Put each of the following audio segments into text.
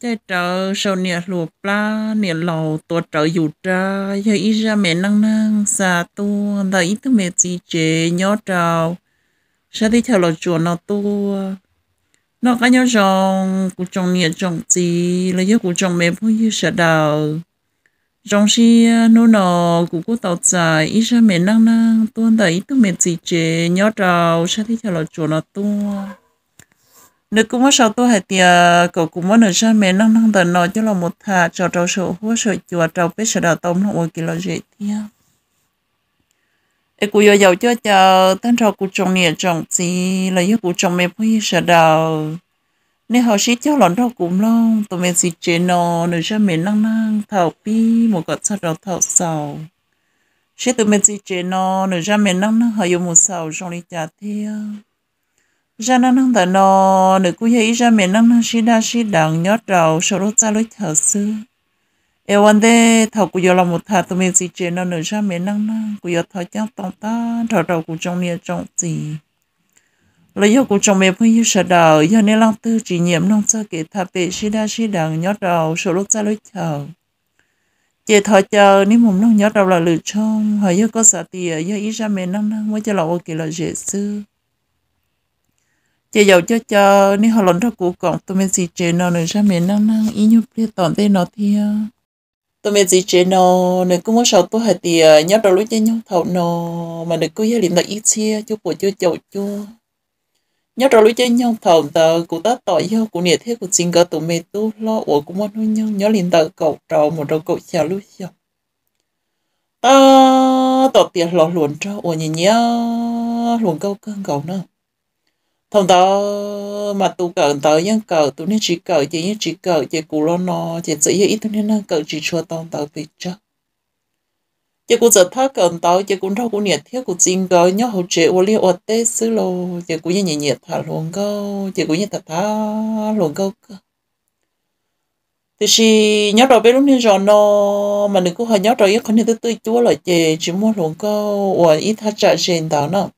chạy trở sau nè, lùa pla nè, lầu tua trở dù tra. Giờ ý ra mẹ năng năng, xa tu ta ý tu mẹ gì chế nhớ trào sao đi theo lò chùa nó tu. Nó cái nhớ trong cụ trong nè trong gì là giờ cụ trong mẹ phụ như sợ đào. Trong khi nó nó cụ cụ tàu dài ý ra mẹ năng năng, tu ta ý tu mẹ gì chế nhớ trào sao đi theo lò chùa nó tu nếu cũng có sau tôi hay thì cậu cũng muốn nửa ra mẹ năng năng tận nói cho là một thà cho trâu sổ hú sổ chùa trâu biết sổ đào tôm nó ôi, kỳ lo dễ thì ấy cụ giàu cho chờ tan trâu cụ trồng nè trồng gì? Là yêu cụ trồng mẹ phải sổ đào. Nếu họ xí cho lọn trâu cũng long tụi mẹ xí chế nó nửa ra mẹ năng năng thảo pi một cái sổ đào thảo sầu xí tụi mẹ xí chế nó nửa ra mẹ năng năng họ dùng một sầu trong đi trả theo ra năng năng tạ nò, nữ cú thấy ra miền năng năng xí đa xí đằng nhớ đầu sau đó ra lối thở sư em anh đê thầu cũng là một thà tụi mình gì chuyện nó nữ ra miền năng năng cú giờ thở chắc tông ta thở đầu cú trong miền trong gì lấy yêu cú trong miền phun yêu sợ đầu giờ nên lăng tư chỉ nhiệm nông sơ kể thà bị xí đa xí đằng nhớ đầu sau đó ra lối thở. Chị thọ chờ nếu mồm nông nhớ đầu là lựa chọn hỏi yêu có sợ tiền yêu ý ra miền năng năng mới cho là kỳ là dễ xưa chơi giàu cho cho nếu họ lần ra cụ còn tôi mới gì chế nó nữa ra miền năng năng ý nhục biết tòn thế nó thì tôi mới gì chế nó nên cũng có sau tôi hay thì nhớ đầu lúc chơi nhau thầu nó mà được cứ gia đình là ít chia chú của chú chậu chú. Nhớ đầu lúc chơi nhau thầu tờ, cụ ta tỏ yêu cụ nhiệt thế, cụ chính cả tụi mình tu lo, ủa cũng muốn nuôi nhau nhớ liền tờ, cậu trò một đầu cậu chào lúc yêu ta tỏ tiền lọ luồn cho, ủa nhìn nhớ, luồn câu cơn cậu nữa thông đó mà tu cờ tớ những cờ tu nên chỉ cờ chỉ những chỉ cờ chỉ cù lo nó chỉ chỉ ít tu nên cờ chỉ cho tông tớ bị chắc chỉ cú giờ thắc cờ tớ chỉ cú đâu cú nhiệt thiếu cú chính cờ nhớ hậu chế ô liu ô tê xứ lô. Chỉ cú như nhiệt nhiệt thả luôn câu chỉ cú như thả thả luôn câu thì khi nhớ rồi biết lúc nên rồi nó mà đừng có hỏi nhớ rồi ít không nên tư tư chúa lại chỉ chỉ mua luôn câu và ít thắt chặt trên đó nữa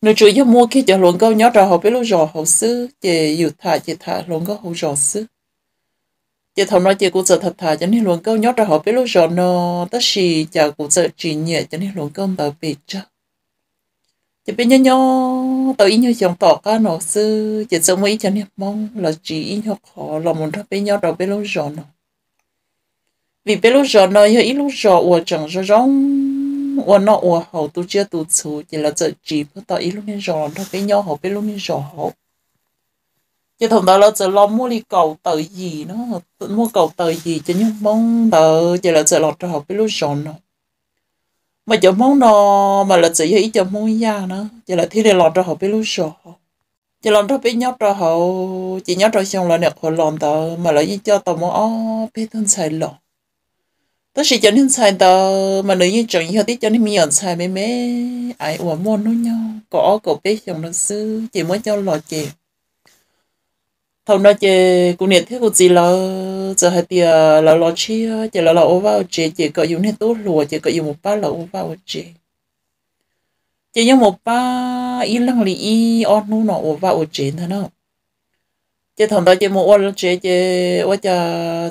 nó chủ yếu mua khi cho luôn câu nhớ ra họ biết lúc rồi họ sư chị yêu thà chị thà luôn câu họ rồi sư chị thầm nói chị cũng giờ thật thà cho nên luôn câu nhớ ra họ biết lúc rồi nó tất gì chả cũng giờ chỉ nhẹ cho nên luôn câu tờ bị cho. Chị biết nhớ nhớ tờ ý nhớ chồng tỏ cá nó sư chị sợ mấy cho nên mong là chỉ ý nhớ khó, là muốn ra biết nhớ ra biết lúc rồi nó vì biết lúc rồi nó ý lúc rồi của chẳng rồi rong 我那我好都接都出，就来这几不到一路面上，他给鸟好被路面上好。就同到了这老母里狗豆gì nó mua cầu tờ gì cho những mong tờ chỉ là giờ lọt cho học cái lúc sòn nó mà cho mong nó mà là chỉ ý cho mong ya nó chỉ là thế để lọt cho học cái lúc sòn chỉ lọt cho biết nhóc cho họ chỉ nhóc cho xong là nè họ lọt tờ mà là ý cho tờ mua ó biết thân sai lọt tôi chỉ cho nên xài tờ, mà nếu như chọn nhiều tiếc cho nên mình sai xài mấy mấy ai ủa môn nó nhau có cổ bé chồng nó sư, chỉ mới cho lọ chè. Thầu nó chè cũng nhiệt thế cũng gì là giờ hai tia à, là lọ chia chỉ là lọ ô vào chè chỉ có dùng hết tốt lùa chỉ có dùng một ba lọ ô vào chè. Chỉ như một ba ít lăng lì ít on nu nọ ô vào chè thôi nào chứ thằng đó chế một ô chế chế ô cha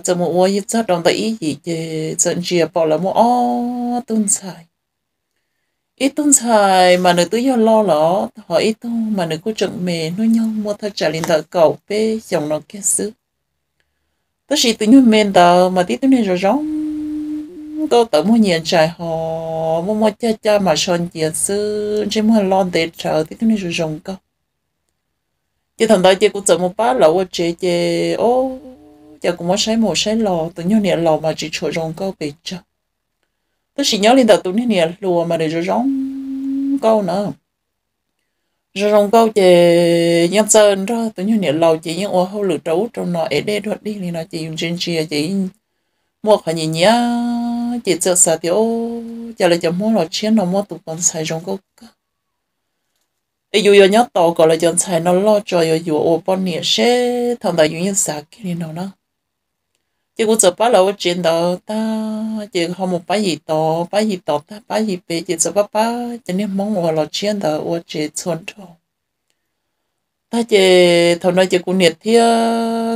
chế một ô ít sát trong đấy gì chế chân chia bỏ là một ô tuần xài. Ít tuần xài mà nữ tứ do lo lỏ họ ít tu mà nữ có trận mề nó nhau, mua thật trả liền thợ cầu bê chồng nó kia xứ. Tất nhiên tự nhiên mềm tờ mà tí tôi nên rồi rong câu tự mua nhiệt trải họ, mua mua cha cha mà son chia xứ, trên mua lon để chờ tí tôi nên rồi rong câu chị thằng đó chị cũng chọn một bát lẩu chị chị ô chị cũng muốn sai một sai lò, tự nhiên nè, lò mà chị chọn rong câu bị cho tôi chỉ nhớ lên đầu tôi nè, lùa mà để cho rong câu nữa. Rong câu chị nhân sơn đó, tự nhiên nè, lò chị những ô hậu lửa trấu trong nó ế đê đoạt đi thì nó chị dùng trên chia chị mua phải nhìn nhá chị sợ sợ thì ô giờ lại chọn mua lò chiến nó mua tụ còn xài rong câu ấy dù nhớ tàu gọi là chọn xài nó lo cho yêu yêu ô bọn nhẹ xe thằng đại dù như sạc cái nào nó. Chỉ cũng giờ bắt lâu chuyện đó ta chỉ không một bài gì to bài gì to ta bài gì bé chỉ giờ bắt bắt cho nên mong hồ là chuyện đó ô chỉ chôn cho ta chỉ thầu nói chỉ cũng nhiệt thì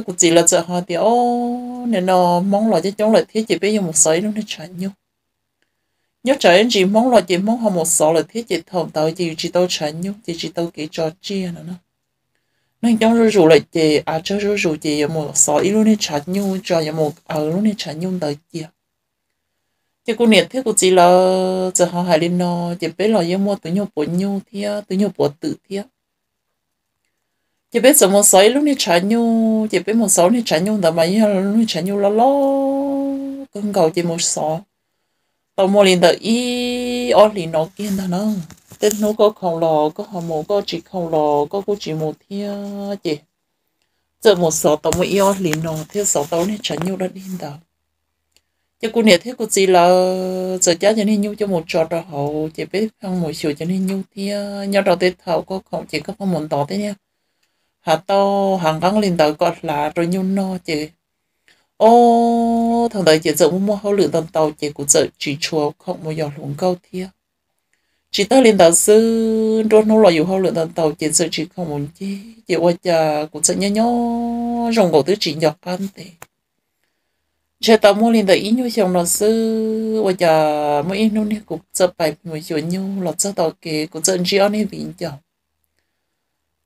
cũng chỉ là giờ họ thì ô, nên nó mong lo cho chống lại thiết chỉ bây giờ một sợi nó nó chán nhau nhớ trời anh chỉ mong là chỉ mong họ một số là thiết chỉ thầu tao chỉ chỉ tao tránh nhúc chỉ chỉ tao cái trò chia à nữa. Nó nên trong rồi rồi lại chỉ à cho rồi rồi chỉ một số ít luôn nó chán nhúc cho một ở luôn đi chán nhúc tới chia chỉ cô nhiệt thế của chỉ là giờ họ hài lên nó chỉ biết là yêu mua tự nhau bốn nhau thì tự nhau bốn tự thia chỉ biết giờ một số lúc này trả nhu chỉ biết một số này trả nhu tại mà như lúc này trả nhu lo lo cần cầu chỉ một số tàu mua liền đợi y ở liền nó kia đó nó tên nó có không lò, có họ mồ có chỉ không lò, có cô chỉ một thia, chị. Giờ một số tàu mua y ở liền nó theo số tàu này chẳng nhiều đã đi đâu chứ cô này thế cô chỉ là, giờ cha cho nên nhu cho một trò đó hậu chỉ biết không một số cho nên nhu thia. Nhau đầu tết thầu có không chỉ có không muốn tỏ thế nha. Hà to, hàng gắn liền tàu gọt là rồi nhung no, chị ô, thằng đấy chị dựng mua hậu lượng tàu tàu chị cũng sợ chỉ chùa, không một giọt lúng câu thia. Chỉ ta lên tàu sư đôi nó hậu lượng tàu tàu chị sợ chỉ không muốn chi. Chỉ qua chả cũng sợ nhớ nhớ rồng cổ tứ chỉ nhọc ăn tệ chị tàu mua lên tàu ít nhiêu chồng nó sư qua chả mỗi ít nó cũng sợ bài một chỗ nhiêu lọt sợ tàu kì cũng sợ chỉ ăn hết bị chồng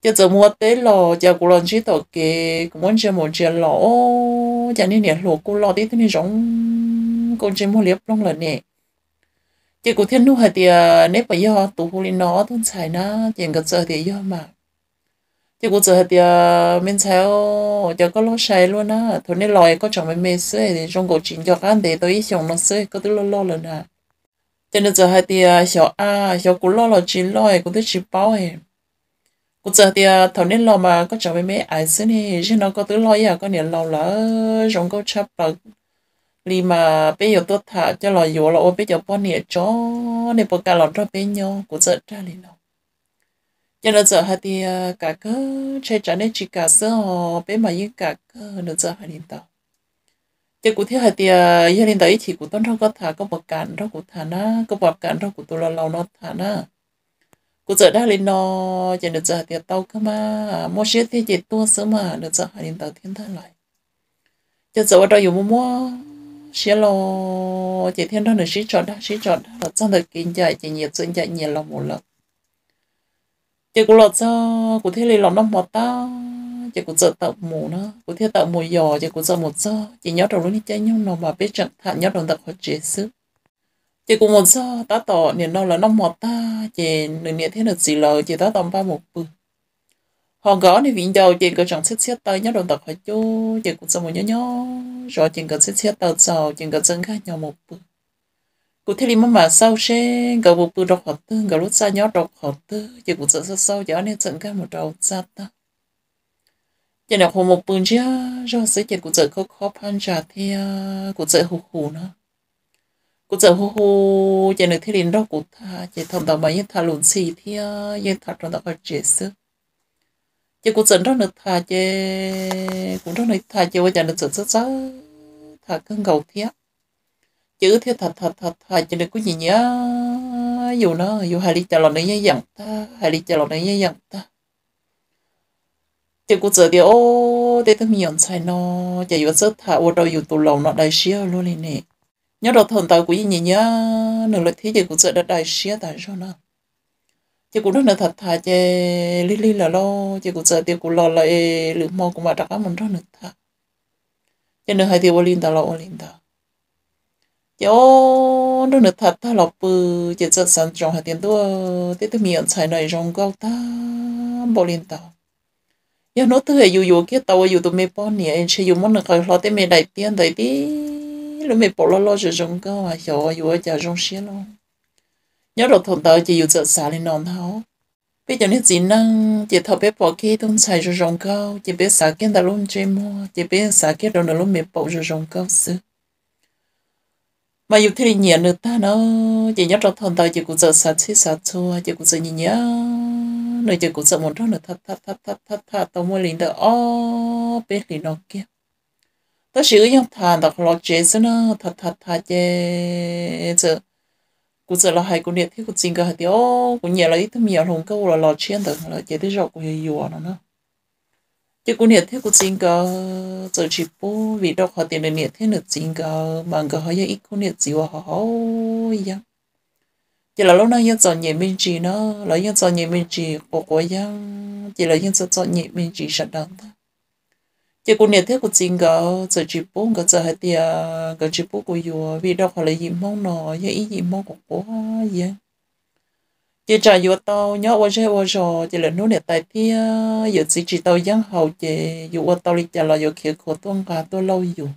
giờ giờ mua tế lò giờ cũng lần chỉ tàu kề cũng muốn chơi một chơi lò giờ nên nè lò cũng lò tí thế này giống con chơi mua liếp long là nè giờ cũng thiên nu hạt thì nếu bây giờ tụ hồ lên nó tuần xài na giờ cái giờ thì giờ mà giờ cũng giờ thì mình xài giờ có lo xài luôn á thôi nên lòi có chồng mình mê sữa thì trong cổ chuyện cho ăn để tôi dùng nó sữa có thứ lo lo rồi nè cho nên giờ thì小啊小姑lo lo chỉ lo cũng thấy chỉ bao em Cụ giờ thì à, thầu nên lo mà có cháu với mấy ai xin thì chứ nó có tứ lo à có niệm lo là rong có chấp là li mà bây giờ tôi thả cho lo yếu là ô, bây giờ bọn nhiêu cho nên bọn cả lo cho bên nhau cụ giờ ra liền nó cho nên giờ hay thì à, cả cơ chơi trả nên chỉ cả sơ họ, bên mà những cả cơ nó giờ hai liền tao. Chứ cụ thể thì à, thì gia đình đấy thì cụ tôi nó có thả, có bậc cản đó cụ thả na có bậc cản đó cụ tôi là lo nó thả na cô giờ đã lên nó chỉ được giờ thì tàu cơ mà. Mua xe thì chỉ tua sớm mà, được giờ hai tàu thiên thân lại. Cho giờ ở đây dùng mua mua xe lo, chỉ thiên thân được xí chọn đã xí chọn đó trong thời kinh chạy chỉ nhiệt dân chạy nhiệt lòng một lần. Chỉ cô lọt cho cô thấy lên lòng nó một ta chỉ cô giờ tạo mù nó. Cô thấy tạo mù giò chỉ cô giờ một giờ. Chỉ nhớ đầu lúc đi chơi nhau, nó mà biết chẳng thản nhớ đầu tập họ chế sức chị cũng một sao ta tỏ niệm đâu là năm một ta chị đừng niệm thế được gì lời chị ta tầm ba một bự họ gõ thì viện đầu chị cứ chẳng xét xét tay nhớ đồng tập phải chú chị cũng sao một nhớ nhớ rồi chị cần xét xét tờ sau chị cần chân khác nhau một bự cụ thể là mà sau xe gõ một bự đọc học tư gõ lúc xa nhớ đọc học tư chị cũng sợ sâu sau giờ nên chân khác một đầu ra ta chị đọc hồ một bự chứ rồi sẽ chị cũng sợ khó khó phán trả thì cũng sợ hụt hụt nữa cô giờ hô hô giờ nữa thì liền đó cô ta giờ thằng mà như thà lùn xì thì như thà trong đó có chế sức giờ cô giờ đó nữa tha giờ cũng đó nữa thà giờ giờ nữa dẫn rất rất tha cân cầu thiệt chữ thiệt thật thật thật thật giờ nữa có gì nhá dù nó, dù hai đi chờ lòng nữa như dặn ta, hai đi chờ lòng nữa như dặn ta. Giờ cô giờ thì ô để tôi miệng xài nó giờ dù rất thà ô đâu dù tù lòng nó đại xíu luôn này nhớ thần thằng của cũng như nhớ nửa lời thế gì cũng sợ đất đại xía tại sao nào chị cũng rất là thật thà chị li li là lo chị cũng sợ tiêu cũng lo lại lửa mò cũng mà đặt mình rất là thật chị nửa hai tiêu linh ta lo linh ta chị ô, rất là thật thà lọc bự chị rất sẵn trong hai tiền tua thế tôi miệng xài này trong câu ta bỏ linh ta giờ nó thứ hệ dù dù kia tàu, dù tụi mày bỏ nè em chỉ dù món được khỏi lo tới mày đại tiền đại đi lúc mình bỏ lo lo cho chúng cơ mà hiểu hiểu ở nhà trong xe luôn nhớ rồi thằng tao chỉ yêu chợ xả lên non tháo bây giờ nên chỉ năng chỉ thọ bé bỏ kia tung xài cho trong cơ chỉ biết xả kia đã luôn chơi mua chỉ biết xả kia đâu là luôn mình bỏ cho trong cơ sư mà yêu thì nhiều nữa ta nó chỉ nhớ rồi thằng tao chỉ cũng chợ xả chỉ xả chua chỉ cũng chợ nhìn nhớ nơi chỉ cũng chợ một đó nữa thắt thắt thắt thắt thắt thắt tao mua liền đó ó bé liền nó kia ta sử dụng thà đặc lọ chế chứ nó thật thật thật chế chứ cú giờ là hai cú điện thì cú chính cái hạt tiêu cú nhiệt là ít thằng nhiều hồng câu là lọt chiên được. Là chế thì rồi cú hiểu nó nữa. Chứ cũng điện thế cũng chính cả giờ chỉ bố vì đâu họ tiền là điện thế được chính cả mà cả họ ít cũng điện gì họ họ vậy chỉ là lúc nào yên chọn nhẹ mình chỉ nó là yên chọn nhẹ mình chỉ của của yang chỉ là yên chọn chọn nhẹ mình chỉ sẵn đó chỉ cũng nhiệt thế cũng chính cả giờ chỉ bố cả giờ hay tiền cả chỉ bố của yêu vì đâu họ là gì mong nó vậy ý gì mong của của vậy chỉ trả yêu tao, nhớ qua chơi qua trò chỉ là nó để tại thì giờ chỉ chỉ tao giang hậu chỉ yêu qua tao đi trả là yêu kia của tôi cả tôi lâu yêu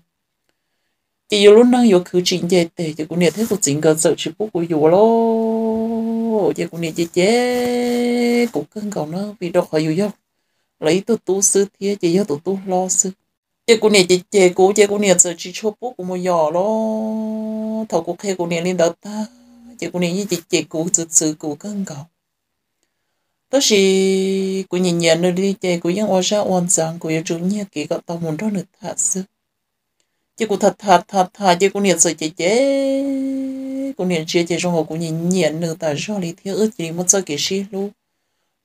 chỉ yêu lúc năng yêu cứ chuyện gì thì chỉ cũng niệm thế cũng chính cái sự chỉ bút của yêu lo chỉ cũng niệm chỉ chế cũng cân cầu nó vì đâu họ yêu yêu lấy tôi tu sư thế chỉ cho tôi tu lo sư. Chỉ cô niệm chỉ chế cô chỉ cô niệm giờ chỉ cho bố của một nhỏ lo. Thầu cô khe cô niệm lên đó ta chỉ cũng như chị chị cô tự sự cô cân cầu đó là cô nhìn nhận được đi chị cô vẫn ô ra ôn rằng cô yêu chủ nghĩa kỳ các tao muốn đó được thật sự chỉ cô thật thật thật thật chỉ cô nhận giờ chị chị cô nhận chị chị trong hồ, cô nhìn nhận được tại sao lý thiếu ước chỉ một giờ kỳ sĩ luôn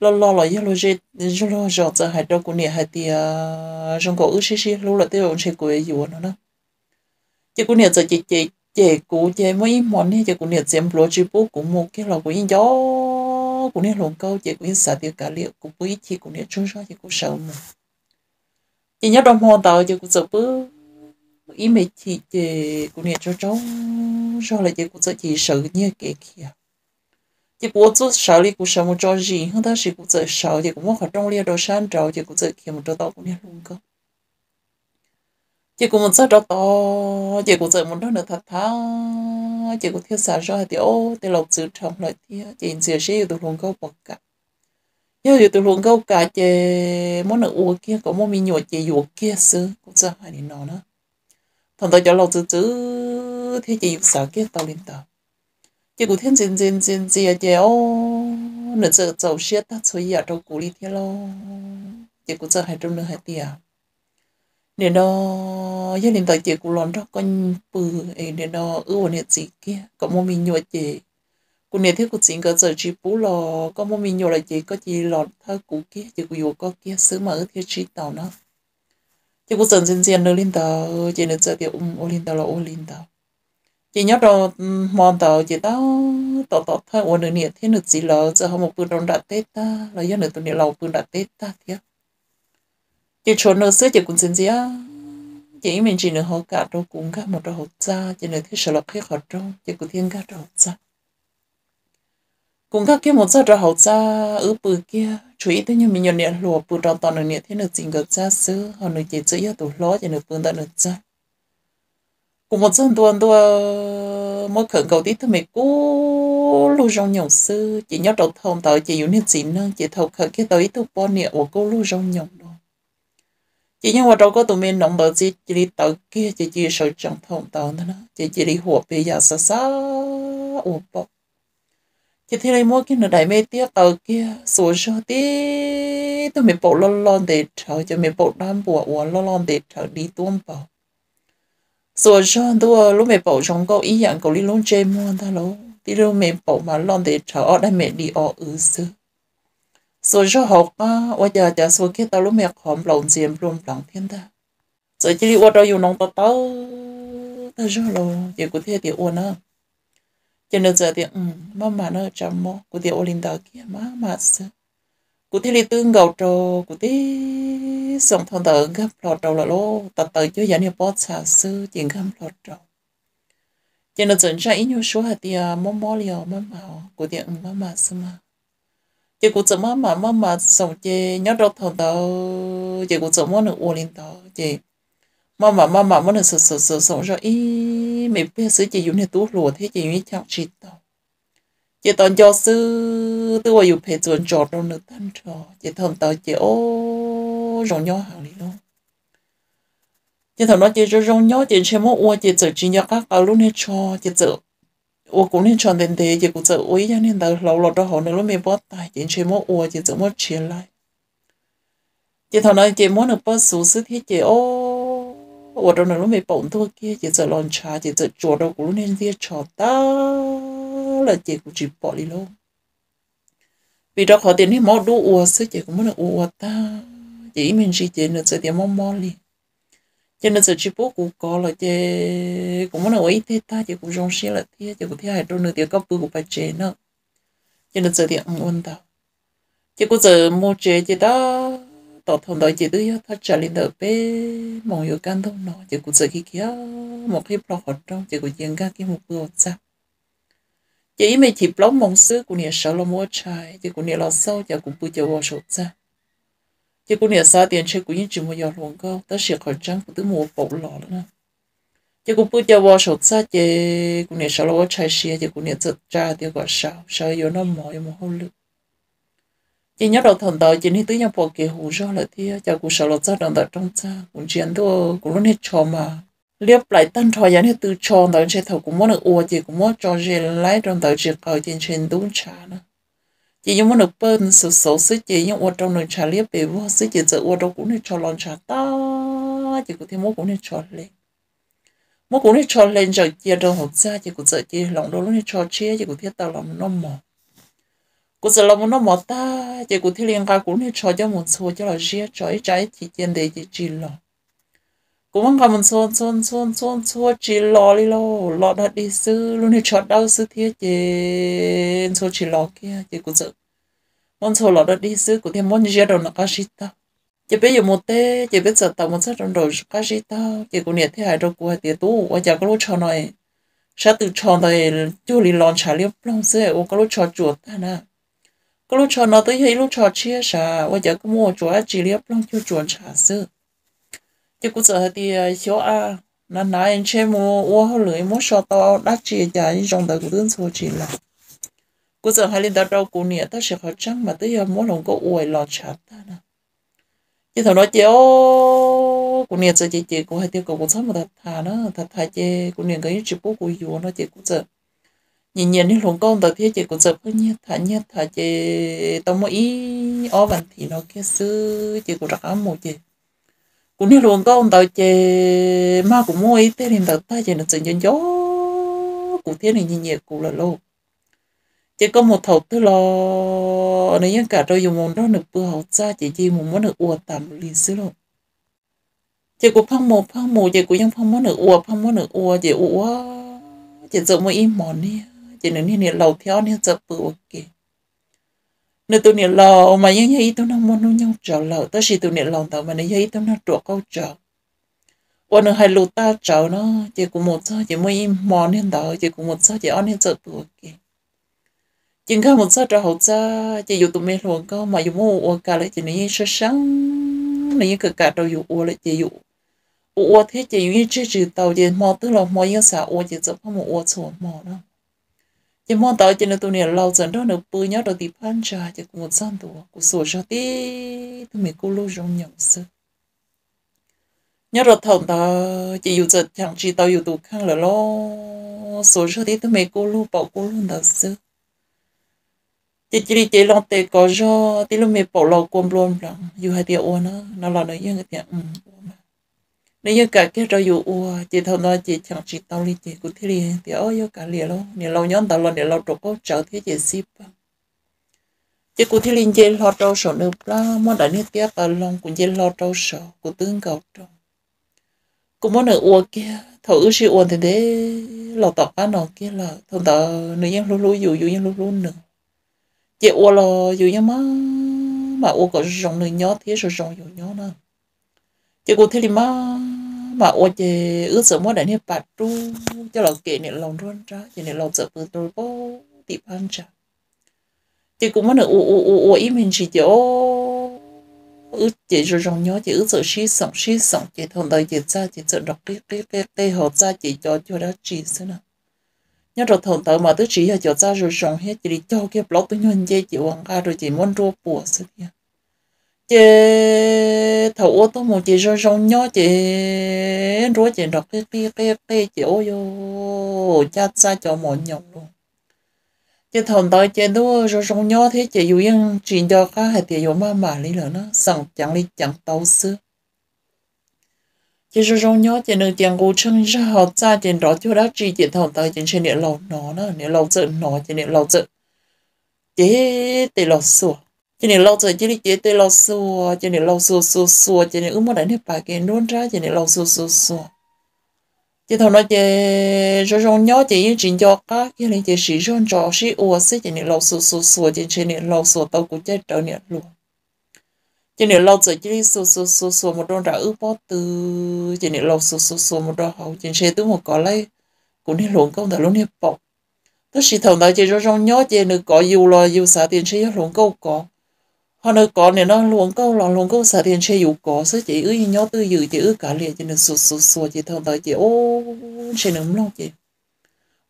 lo lo là lo gì lo lo giờ giờ hai đâu cũng nhận hai tia trong cổ ước sĩ sĩ luôn là tiêu ông chị cụ yêu nó nữa. chỉ cụ nhận sự chị chị chị cụ chị mới món này chị cũng niệm xem lo chỉ bố cụ một cái là cụ gió cũng niệm lòng câu chị cũng yên xả tiêu cả liệu cũng quý ít thì cụ niệm chung ra chị cụ sợ mà chị nhớ đồng hồ tàu chị cũng sợ bố ý mấy chị chị cũng niệm cho cháu rồi là chị cũng sợ chị sợ như cái kia chị cụ chút sợ đi cụ sợ một trò gì hơn đó chị cụ sợ sợ chị cũng mất khỏi trong lia đồ san trầu chị cụ sợ kia một trò tàu cụ niệm lòng câu chị cũng muốn sợ đó to chị cũng sợ muốn đó nữa thật thà chị cũng thiếu sợ rồi thì ô thì lộc sự trọng lại thì chị sẽ sẽ từ luôn câu bọc cả nếu từ luôn câu cả chị muốn được uống kia có một mình nhột chị uống kia sư cũng sợ hay đi nó nữa thằng tôi cho lộc sự chứ thì chị sợ kia tao lên tao chị cũng thiên ô giờ ở trong đi nữa à. gia đình tại chị cũng lon đó con bự ấy nên nó ưu ổn gì kia. Có một mình nhồi chị cũng nên thế cũng chính cái giờ chị bố lò có một mình nhồi là chị có chị lọt thơ cũ kia chị cũng yêu có kia, sứ mà thế chị tàu nó. Chị cũng dần dần dần nữa lên tàu chị nên giờ thì um ô lên tàu là ô lên tàu chị nhớ đó mòn tàu chị tao tàu tàu thôi ổn được nè thế nữa chị lỡ giờ không một bữa đông đặt tết ta là do nữa tụi nè lâu bữa đặt tết ta thiệt chị chọn nữa xưa chị cũng xin gì á. Chị mình chỉ nữa họ cả đâu cũng cả một đôi hậu cha chị nữa thấy sợ là khi họ trong chị cũng thiên cả đôi hậu cha cũng các kia một giờ đôi hậu cha ở bờ kia, chú ý tới như mình nhận nhận lùa bự đầu được nữa thế nữa chính gặp cha xưa. Họ nữa chị chữ ở tủ ló chị nữa bự ta nữa cha cũng một dân tuần tuần mỗi khẩn cầu tí thôi mày cố lưu trong nhộng sư. Chị nhớ đầu thông tới chị yếu nên gì nữa chị thầu khởi cái tới tôi bao niệm của cô lưu trong nhộng chỉ nhưng mà đâu có tụi mình nóng đầu chỉ chỉ đi tới kia, chỉ chỉ sợ chẳng thông tới nữa chỉ chỉ đi hùa bây giờ xa xa, ủa bọc chỉ thấy lấy mua cái nó đại mê tiếc tới kia số số tí, tụi mình bộ lon lon để chờ cho mình bộ đam bộ ủa lon lon để chờ đi tuôn bảo số số tôi lúc mẹ bảo trong câu ý dạng câu đi luôn chơi mua ta lâu đi lúc mẹ bảo mà lon để chờ ở đây mẹ đi ở ư xứ. Số cho học á bây giờ giờ số kia tao lúc mẹ khom lòng diêm luôn lòng thiên ta. Giờ chỉ đi qua đâu dùng nông tao tao tao cho lo giờ cũng thể thì ôn á. Cho nên giờ thì ừ mà mà nó chăm mò cũng thể ôn linh đạo kia mà mà xứ cụ thế li tương gầu trồ cụ thế song thon tờ gấp lọt trồ là lô. Tờ tờ chưa giờ như bớt xả sư, chuyện gấp lọt trồ cho nên dẫn ra ít nhiều số hạt tiền mò mò liều mò mò. Cụ thế mò mò xem mà chỉ cụ chỉ mò mò mò mò sống chơi nhớ đâu thon tờ. Chỉ cụ chỉ mò được uo lên tờ. Chỉ mò mò mò mò mò được sờ sờ sờ sống rồi ý. Mình biết sửa chỉ dùng để tú lùa, thế chỉ mới chọn chỉ tao chị toàn cho sư tôi vào phải chuẩn trọt trong nước tan trò chị thầm tao chị ô rong nhau hàng đi luôn chị thầm nói chị cho rồng nhau chị xem mỗi uo chị chở chị nhau các cái luôn hết cho chị chở uo cũng hết cho đến thế chị cũng chở uy cho nên tờ lâu lâu đó họ nữa lúc mình bắt tay chị xem mỗi uo chị chở mỗi chia lại chị thầm nói chị muốn được bắt số sư thế chị ô ở đâu nữa lúc mình bổn thôi kia chị chở lon trà chị chở chuột đâu cũng nên giết trò ta là chị cũng chỉ bỏ đi luôn. Vì đó họ tiền thì mò đu ua sự chị cũng muốn được ua ta. Chỉ mình chỉ chị nữa giờ tiền mò mò đi cho nên giờ chỉ bố cũng có là chị cũng muốn là nói thế ta chị cũng rong xe là thế chị cũng thế hai đôi nữa thì có bưu của bà chị nữa. Cho nên sự tiền ông ôn tao chị cũng giờ mua chị chị đó tỏ thông đó chỉ tôi thắt trả lên đỡ bé mong yêu can thông nó chị cũng giờ khi kia một khi bỏ hoạt động, chị cũng diễn ra cái một bữa sao chỉ mấy chỉ lo mong sư của nhà sợ lo mua trái thì của nhà lo sâu giờ cũng bự cho vào sổ ra chỉ của nhà sao tiền chơi cũng những chỉ một giờ luôn câu tới sẽ khỏi trắng cũng tới mua bộ lọ nữa chỉ cũng bự cho vào sổ ra chỉ của nhà sợ lo mua trái xia chỉ của nhà giật ra thì gọi sao sao giờ nó mỏi một hôm lượt chỉ nhớ đầu thần đạo chỉ nên tới nhau bỏ kế hú cho là thì cho cũng sợ lo ra đồng đạo trong cha cũng chiến đó cũng luôn hết cho mà liếp lại tân thoại nhà hết từ tròn tới trên thầu cũng muốn được ua, chỉ cũng muốn cho gì lái trong tới chỉ cầu trên trên đúng trà nữa. Chỉ những muốn được bên sự xấu xí chỉ những ua trong nồi trà liếp về vô xí chỉ giờ ua đâu cũng nên cho lon trà ta chỉ có thêm muốn cũng nên cho lên. Muốn cũng nên cho lên rồi chia đâu học ra, chỉ cũng giờ chỉ lòng đâu luôn nên cho chia, chỉ cũng thiết tao lòng nó mỏ cô giờ lòng nó mỏ ta, chỉ có thiết liên ca cũng nên cho cho một số cho là chia cho ấy trái thì trên để chỉ chỉ lòng cũng mong cầm một xôn xôn xôn xôn số chỉ lo đi lo lo đã đi. Sư luôn thì cho đau, sư thiết chế xôn chỉ lo kia, chỉ cũng giờ mong số lo đã đi, sư của thêm mong riêng đâu nó có gì ta. Chỉ bây giờ một tê, chỉ bây giờ tao một số trong đầu có gì ta. Chỉ cũng nhiệt thế hai đâu của tiền tú và chả có lúc cho này sao từ cho này chú li lon trả liếp long sư ở có lúc cho chuột ta nè. Cái lúc cho nó tới hay lúc cho chia sẻ và giờ có mua chuột chỉ liếp lắm chưa chuột trả sư chứ cũng giờ thì ờ, thiếu à nó nói anh chơi mua mua hơi lưỡi mua sọ to, đắt chỉ giá trong đời của đơn số chỉ là. Cũng giờ hai linh đạo đâu cũng nè ta sẽ khó chăng mà tới giờ mua lòng có uổi lọt trả ta nè chứ thằng nói chéo cũng nè giờ chị chị cũng hai tiêu cầu cũng sống một thật thà nó thật thà chị cũng nè cái chữ bố của dù nó, chị cũng giờ nhìn nhìn đi lòng con đầu tiên chị cũng sợ cứ nhiệt thả nhiệt thả chị tao mới ý ó bản thì nó kia sư chị cũng rất ám một chị cũng như luôn con tàu chè mà cũng mua ít, thế nên tàu ta chè nó tự nhân gió cũng thế này nhìn nhẹ cũng là lâu chỉ có một thầu tư lo nếu như cả đôi dùng món đó được bữa học ra, chỉ chi một món được uột tạm liền xứ luôn chỉ cũng phong một phong một những cũng ยัง phong món được uột phong món được uột chỉ uột chỉ dùng mới im mòn đi, chỉ nếu như này lâu theo ni giờ bự ok nếu tôi nè lò mà những gì tôi nó muốn nó nhau trở lâu tới khi tôi nè lòng tao mà những gì tôi nó trộn câu trở qua nữa hai lụt ta trở nó. Chỉ cũng một sao chỉ mới mòn nên đó chỉ cũng một sao chỉ ăn nên sợ tuổi kì, chỉ có một sao trở hậu ra chỉ dù tụi mình luôn câu mà dù mua uống cả lại chỉ nên sơ sáng nên cái cả đầu dù uống lại chỉ dù uống thế chỉ dùng chỉ chữ tàu chỉ mò tức là mò những sao uống chỉ giúp không uống sổ mò đâu chỉ mong tao chỉ là tụi này lâu dần đó, nó bơi nhớ đầu thì phan trà chỉ cũng một san tuổi của sổ cho tí tụi mình cô lô rong nhận sự nhớ đầu thằng ta chỉ dù giờ chẳng chỉ tao dù tụi khăn là lo. Sổ cho tí tụi mình cô lô bảo cô luôn đó sự chỉ chỉ đi chỉ lòng tệ có cho tí lúc mình bảo lo quan luôn rằng dù hai tiệu nó nó là nó những cái tiệm ừ nếu như cả cái rồi dụ ua, chị thâu nó chị chẳng chị tao đi, chị cũng thế liền thì ôi yêu cả liền luôn nếu lâu nhón tao luôn nếu lâu trộn có trở thế chị ship chị cũng thế liền chị lo trâu sổ nữa la món đã nước tiếc ở lòng cũng chị lo trâu sổ cũng tương cầu trâu cũng món nữa ua kia, thầu ước si ua thì thế lo tọt cá nọ kia là thầu tao nữ nhân luôn luôn dù dù nhân luôn luôn nữa chị ua lo dù nhân má, mà ua có rong nữ nhỏ thế, rồi rong dù nhỏ nữa. Chị cũng thế liền mà mà ô chị ước sợ mỗi đại niệm bát tu cho là kể niệm lòng luôn ra chị niệm lòng sợ từ tôi có tị pan chả chị cũng muốn được u u u u, ý mình chỉ chỗ ước chị rồi rong nhớ chị ước sợ xí sống xí sống chị thằng đời chị ra chị sợ đọc cái cái cái cái hồ ra chị cho cho đã chỉ xí nào. Nhớ rồi thằng đời mà tôi chỉ là cho ra rồi rong hết chị đi cho cái blog tôi nhân chị chị hoàng ca rồi chị muốn rua bùa xí chị thầu ô tô một chị rồi rong nhó chị rúa chị đọc cái cái cái cái chị ô yo cha cha cho mọi nhộng luôn. Chị thầu tới chị đua rồi rong nhó thế chị dù yên chuyện cho cá hay thì dù mà mà lý lợn nó sẵn chẳng đi chẳng tàu xưa chị rồi rong nhó chị nương tiền cô chân ra học cha chị đó chưa đã chị chị thầu tới chị trên địa lầu nó nó địa lầu dựng nó chị địa lầu dựng chị tỷ lầu sủa cho nên lâu rồi chỉ đi chế tới lâu xua, cho nên lâu xua xua xua, cho nên ước muốn đánh hết bà kia nôn ra, cho nên lâu xua xua xua. Chỉ thằng nó chế rồi rồi nhớ chỉ những chuyện cho cá cho nên chỉ sử dụng cho sử ua sẽ cho nên lâu xua xua xua, cho nên lâu xua tao cũng chết trở nên luôn. Cho nên lâu rồi chỉ đi xua xua xua xua, một đôi đã ước bỏ từ cho nên lâu xua xua xua, một đôi hậu, cho nên tôi một có lấy, cũng nên luôn công đã luôn nên bọc. Tất sĩ thằng đó chỉ rồi rồi nhớ chỉ được có dù lo dù xả tiền sẽ luôn câu có họ nói, có này, nó luôn câu là luôn câu sợ tiền chơi dù có sẽ chỉ ư nhớ tư dự chỉ ư cả liền cho nên sụt sụt sụt, chỉ thằng tới chỉ ô sẽ nấm lòng chị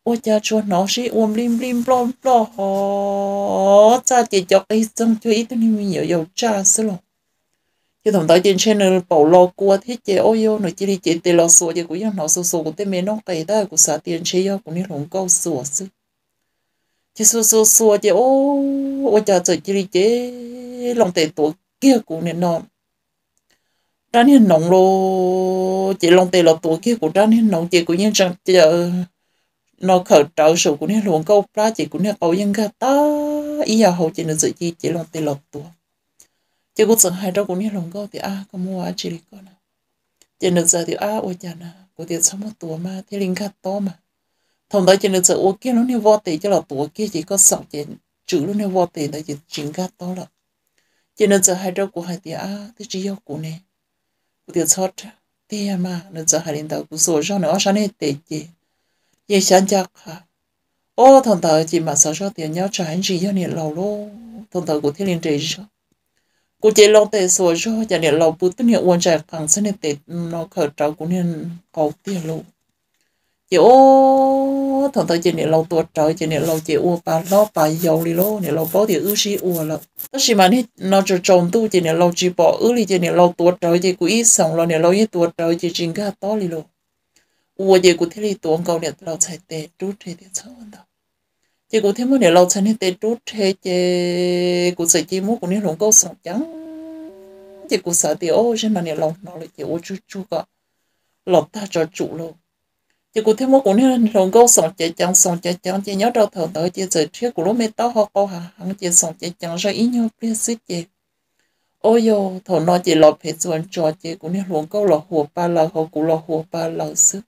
ô cha cho nó sẽ ôm lim lim blom lo họ cha chỉ cho cái xong cho ít nên mình nhiều dầu cha sẽ luôn chỉ thằng tới trên channel bảo lo qua thế chị ôi yo nó chỉ đi chị tiền lo sụt chỉ cũng như nó sụt sụt cũng tên mình nó cái đó của xả tiền chơi yo cũng như luôn câu sụt sụt chỉ xua xua xua chỉ ô ô cha chỉ đi chế lòng tệ tổ kia của nên nó ra nên nồng lô, chỉ lòng tệ là tổ kia của ra nên nồng chỉ của nhân chẳng giờ nó khởi trào sự của nên luôn câu ra, chỉ của nên câu nhân cả ta, ý giờ hậu chỉ nên dự chi, chỉ lòng tệ là tổ chỉ của hai đâu của nên lòng câu thì à có mua à, chỉ đi con à. chỉ được giờ thì à ô chà nè của tiền sống một tổ mà, thì linh khát to mà thông đó chỉ nên sợ ô kia nó nên vô tệ cho là tổ kia chỉ có sọc chỉ chữ nó nên vô tệ là chỉ chính gạt to là cho nên sợ hai đứa của hai tia à thì chỉ yêu của nè, của tia chót tia mà. Nên sợ hai linh đạo của số cho nó sáng nay tệ gì ye sáng chắc ha ô thông tờ chỉ mà sợ cho tiền nhau trả anh chỉ cho nè lâu lô thông tờ của thiên linh trời cho của chị lâu tệ số cho cho nè lâu bút tên nè uốn chạy càng sáng nay tệ nó khởi trào của nè cầu tiền luôn chị, ô, thằng tôi chị này lâu tuổi trời chị này lâu chị uốn bà lo bà giàu đi lo này lâu bố thì ư sĩ uốn là tất nhiên mà nó cho chồng tu chị này lâu, chị bỏ ứ đi chị này lâu tuổi trời, chị cũng ít sống rồi này lâu ít tuổi trời, chị chính cái to đi lo ủa chị cũng thấy đi tuổi cầu này lâu chạy tệ chút thế thì sao anh đâu chị cũng thấy mỗi này lâu chạy này tệ chút thế chị cũng sẽ chỉ muốn cũng nên lòng câu sống chẳng chị cũng sợ thì ô trên mà này lâu nó lại chị ô chú chú cả lọt ta cho chủ luôn chỉ cụ thêm một cuốn nên lòng câu sống chạy chẳng sống chạy chẳng chỉ nhớ đầu thầu tới chỉ giờ trước của lúc mẹ tao họ câu hà hắn chỉ sống chạy chẳng rồi ý nhau, biết sức chị. Ôi yo thầu nó chỉ lọp hết chuẩn cho chị cũng nên lòng câu là hùa ba là họ cũng là hùa ba là sức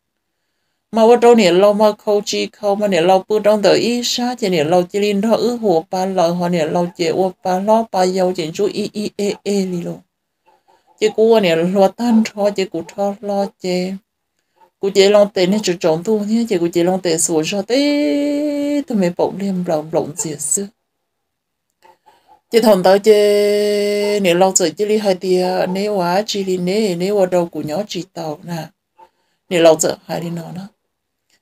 mà vào đâu nè lâu mà câu chi câu mà nè lâu bữa trong đời ý sa chỉ nè lâu chỉ linh đó ư hồ ba là họ nè lâu chỉ hùa ba lo ba yêu chỉ chú ý ý ê ê đi luôn chỉ cú nè lo tan cho chỉ cú cho lo cô chị long tệ nên chủ trọng tu nhé. Chị cô chị long tệ sửa cho tê. Tôi mới bỗng lên lòng lòng diệt sư chị thằng tao chế nếu lâu rồi chị đi hai tia, nếu quá chị đi nếu nếu ở đầu của nhỏ chị tàu nè. Nếu lâu rồi hai đi nó đó.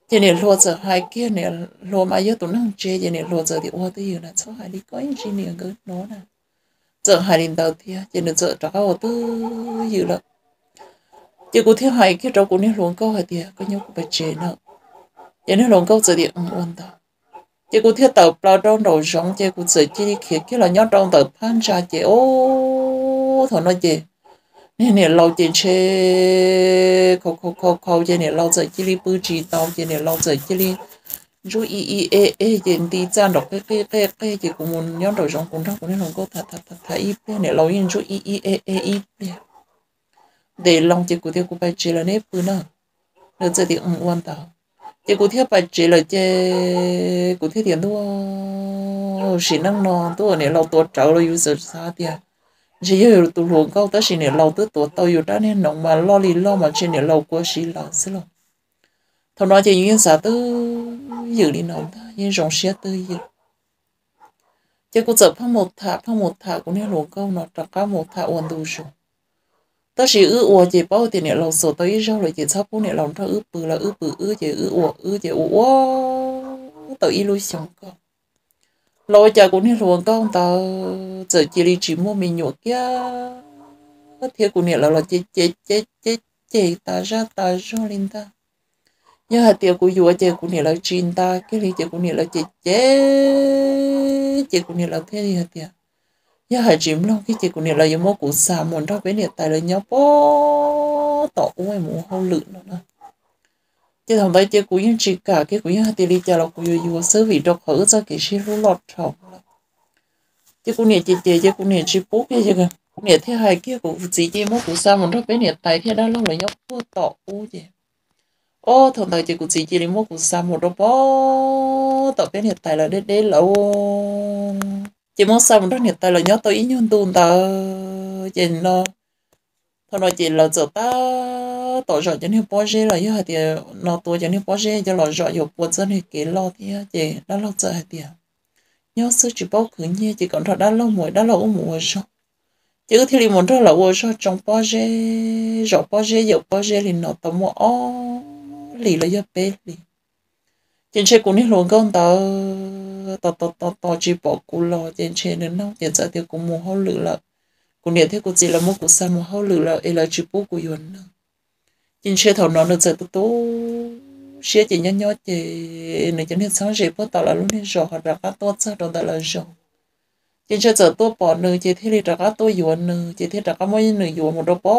Chỉ nếu lâu rồi hai kia, nếu lâu mà yếu tụi nó chơi chỉ nếu lâu rồi thì ô tôi yêu là số hai đi có những chị nếu cứ nó nè. Giờ hai đi tàu thì chỉ nếu giờ cho các ô tôi yêu là chỉ cụ thiếu hai cái trâu cụ nên luồng câu hay thì có nhau cụ phải chế nữa. Giờ nên luồng câu giờ ừ, thì ung ung đó. Chỉ cụ thiếu tàu bao trong đầu giống chỉ cụ giờ chỉ khi cái là nhớ trong tàu phan ra chị ô, thôi nói gì nên này lâu tiền chế khâu khâu khâu khâu chỉ này lâu giờ chỉ đi bự chỉ tàu chỉ này lâu giờ chỉ đi chú ý ý ê ê chỉ đi ra đọc cái cái cái cái chỉ cũng muốn nhớ đầu giống cũng thằng cũng nên luồng câu thật thật thật thật ít này lâu yên chú ý ý ê ê ít để lòng chỉ cụ theo cụ bài chế là nếp phu nào nữa giờ thì ông quan tao chỉ cụ theo bài chế là chế cụ theo tiền đua chỉ năng nó tôi này lâu tuổi trâu rồi user sao tiền chỉ yêu tụ luồng câu tới chỉ này lâu tới tuổi tao yêu đã nên nồng mà lo lì lo mà trên này lâu quá chỉ là xí lo thằng nói chỉ những sao tư giữ đi nồng ta những rong xe tư giữ. Chỉ cụ chụp phong một thả phong một thả cũng nên luồng câu nó trả cả một thả ổn đủ rồi tao chỉ ư ủa chỉ bao tiền này lòng sổ tao ít rồi chỉ sao bao này lòng tao ư bự là ư bự, ư chỉ ư ủa ư chỉ ủa tao ít lui xong con lo chờ cũng nên ruộng con tao giờ chỉ đi chỉ mua mình nhột kia. Thế cũng này là là chế chế chế chế chế ta ra ta ra lên ta. Nhớ hạt tiêu của vua chế cũng này là chín ta, cái gì chế cũng này là chế chế chế cũng này là thế gì hạt tiêu nhớ hai chìm lo cái chị của nè là giống mô cũng xa muốn ra với nè tài là nhau bó tỏ mày muốn hậu lự nữa nè chứ thằng vậy chị của những chị cả cái của những hạt tiền đi chả là của yêu yêu sơ vị độc hữu ra cái gì lúc lọt trọng chứ cũng nè chị chị chứ cũng nè chị bố kia chứ kìa cũng nè thế hai kia cũng chỉ chị mô cũng xa muốn nó với nè tài thế đó nó là nhớ bố tọ u chứ ô thằng tài chị cũng chỉ chị đi mất cũng xa muốn nó bó tọ bé nè tay là đế đế lâu chị muốn xong đó nhiệt tay là nhớ tôi ý nhân tuôn ta chị nó thôi nói chị là giờ ta, tổ rõ cho nên bỏ rê là như thì nó tôi cho nên bỏ rê cho là rõ yêu bỏ cho thì cái lo thì chị đã lo giờ thì à. nhớ sự chỉ bao cứ như chỉ còn thật đã lâu mùi đã lâu mùa rồi. Chứ thì muốn ra là ô rồi trong bỏ rê, rõ bỏ rê yêu bỏ rê thì nó tao mua ó lì là do bé lì. Trên xe cũng nên luôn con tao to to to to chỉ bỏ cú lo, trên trên nữa nó trên giờ thì cũng mua hao lử là cũng nhận thấy cũng chỉ là mua cú sa mua hao lử là là chỉ bố của yến nữa trên xe thầu nó được giờ tôi tố xe chỉ nhỏ nhỏ chỉ này cho nên sáng dậy bắt tao là luôn nên rồi hoặc là các tốt sao đó là rồi trên xe giờ tôi bỏ nữa chỉ thế là các tôi yến nữa chỉ thế là các mấy nữa yến một đôi bỏ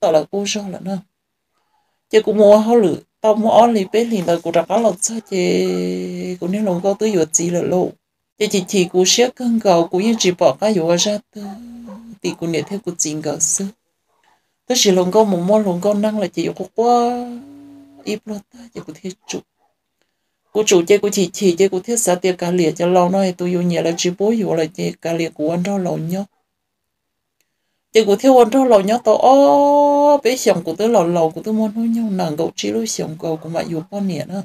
tao là cô rồi là nữa chứ cũng mua hao lử tao mua ăn lì bé lì là cũng đặt các lọt sao chỉ cũng nên lòng câu tới vừa gì là lộ chị chỉ chỉ cũng sẽ cân cầu cũng như chỉ bỏ cái vừa ra từ thì cũng nhận thấy cũng chính cầu sức tôi chỉ lòng con một món lòng con năng là chỉ có quá. Ít lo ta chỉ có thiết chủ. Cô chủ chơi có chỉ chỉ chơi có thiết sát tiền cả liệt cho lâu nói tôi yêu nhẹ là chỉ bố yêu là chị cả liệt của anh đó, lâu nhóc chỉ có thiếu anh cho lầu nhóc tôi ô bé xong của tôi lầu lầu của tôi muốn nói nhau, nàng cậu chỉ lối xong cậu cũng mà dù bao nhiêu nữa.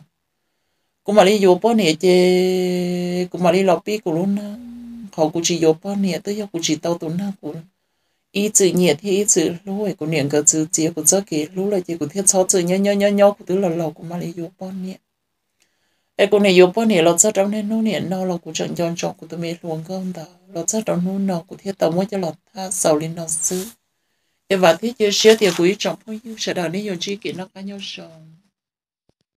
Cũng mà đi dù bao nhiêu chứ cũng mà đi lọc pi của luôn họ của chỉ dù bao nhiêu tôi yêu của chỉ tao tốn nào cũng ý chữ nhiệt thì ý chữ lối, của niệm cái chữ chia của cho cái lối là chỉ của thiết sáu chữ nhỏ nhỏ nhỏ nhỏ của tôi lầu lầu của mà đi dù bao nhiêu ấy cũng này yếu bao nhiêu là cho trong nên nô niệm nó là cũng chẳng chọn chọn của tụi mình luôn không đó là cho trong nô nó cũng thiết tàu mới cho là tha sầu lên nó xứ. Và thiết chưa, xíu thì cũng ý trọng bao nhiêu sẽ đào nên nhiều chi kỹ nó cá nhau rồi.